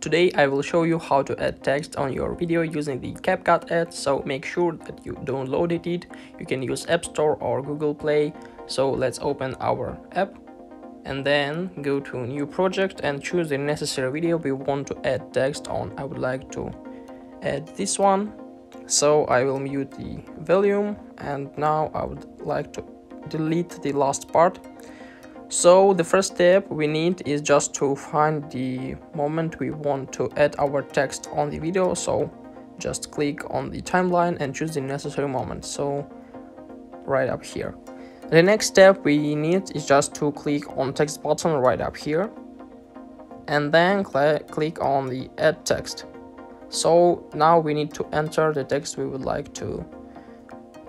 Today I will show you how to add text on your video using the CapCut add, so make sure that you downloaded it. You can use App Store or Google Play. So let's open our app and then go to new project and choose the necessary video we want to add text on. I would like to add this one. So I will mute the volume and now I would like to delete the last part so the first step we need is just to find the moment we want to add our text on the video. So just click on the timeline and choose the necessary moment. So right up here. The next step we need is just to click on text button right up here and then cl click on the add text. So now we need to enter the text we would like to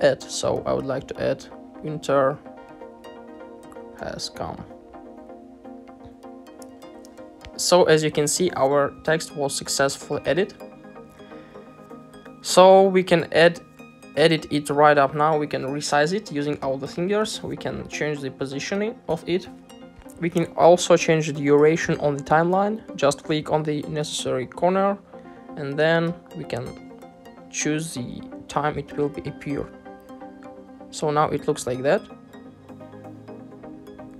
add. So i would like to add winter has come. So as you can see, our text was successfully added. So we can add edit it right up now. We can resize it using all the fingers. We can change the positioning of it. We can also change the duration on the timeline. Just click on the necessary corner and then we can choose the time it will be appear. So now it looks like that.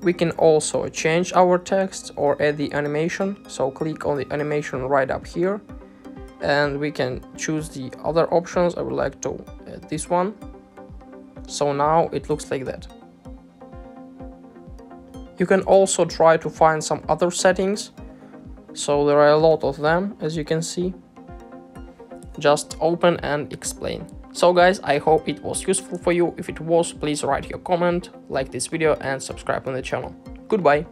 We can also change our text or add the animation. So click on the animation right up here and we can choose the other options. I would like to add this one. So now it looks like that. You can also try to find some other settings. So there are a lot of them as you can see. Just open and explain. So guys, I hope it was useful for you. If it was, please write your comment, like this video and subscribe on the channel. Goodbye.